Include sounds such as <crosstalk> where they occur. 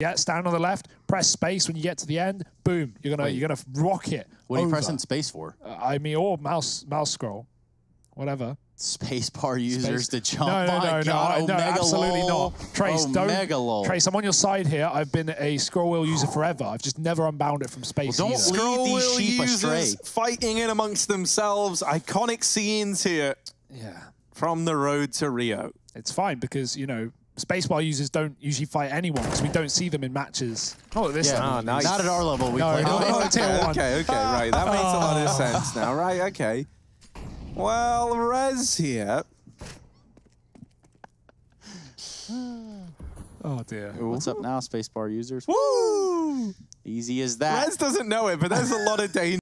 Yeah, stand on the left, press space when you get to the end. Boom, you're gonna Wait. you're gonna rock it. What are you pressing space for? Uh, I mean, or mouse mouse scroll, whatever. Space bar users Space- to jump. No, no, My no, no, God, I- no, absolutely lol. not. Trace, don't. Lol. Trace, I'm on your side here. I've been a scroll wheel user forever. I've just never unbound it from space Well, don't either. lead Scroll these wheel sheep astray. users fighting in amongst themselves. Iconic scenes here yeah, from the road to Rio. it's fine because you know spacebar users don't usually fight anyone because we don't see them in matches. Oh, this Yeah, level. Ah, nice. not at our level. We No, play no, no. tier okay, one. okay, okay, right. That makes a lot of sense now, right? Okay. Well, Rez here. Oh dear. What's up now, spacebar users? Woo! Easy as that. Rez doesn't know it, but there's a lot of danger. <laughs>